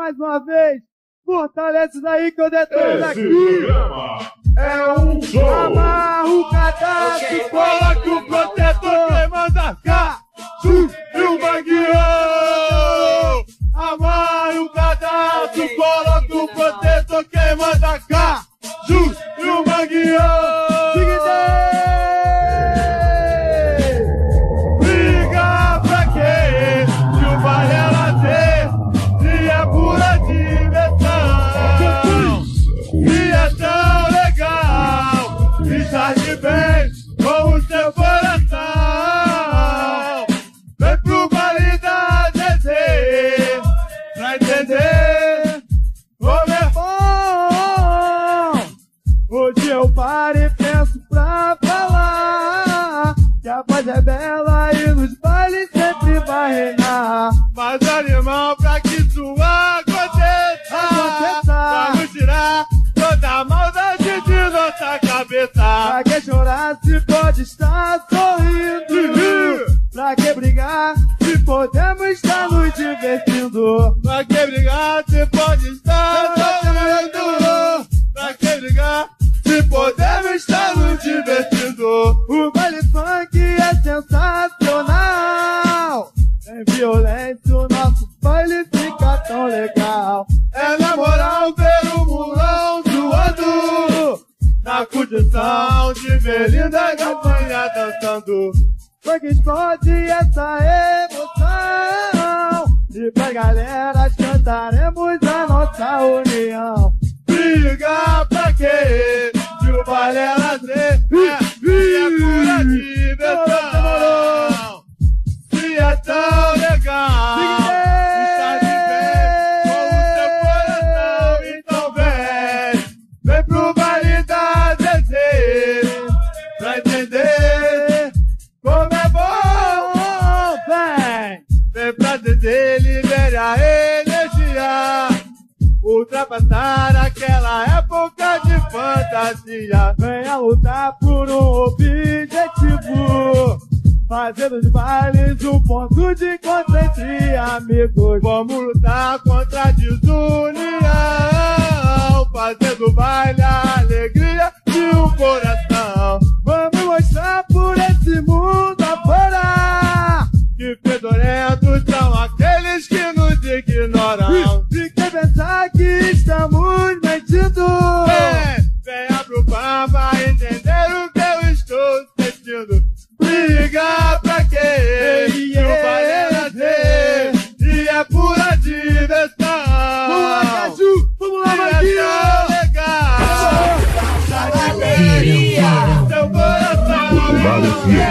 mais uma vez. Fortalece daí que eu detono Esse aqui. programa é um show. Amarra o cadastro, Ok. coloca o protetor, quem manda cá. E o mangueão. Amarra o cadastro, Ok. coloca o protetor, quem manda cá. E de bem com o seu coração. Vem pro baile da Zezé pra entender como é bom. Hoje eu paro e penso pra falar que a paz é bela e nos bailes sempre vai reinar. Mas animal pra que isso aconteça, pode estar sorrindo? Pra que brigar se podemos estar nos divertindo? Pra que brigar se pode estar sorrindo? Pra que brigar se podemos estar nos divertindo? O baile funk é sensacional. Sem violência o nosso baile fica tão legal. É Na condição de ver linda gafanha dançando. Funk explode essa emoção. E pra galera cantaremos a nossa união. Briga pra quê? Se o baile é lazer, é, ultrapassar aquela época de fantasia, venha lutar por um objetivo. Fazer dos bailes um ponto de encontro entre amigos. Vamos lutar contra a desunião. Fazer do baile alegria legal!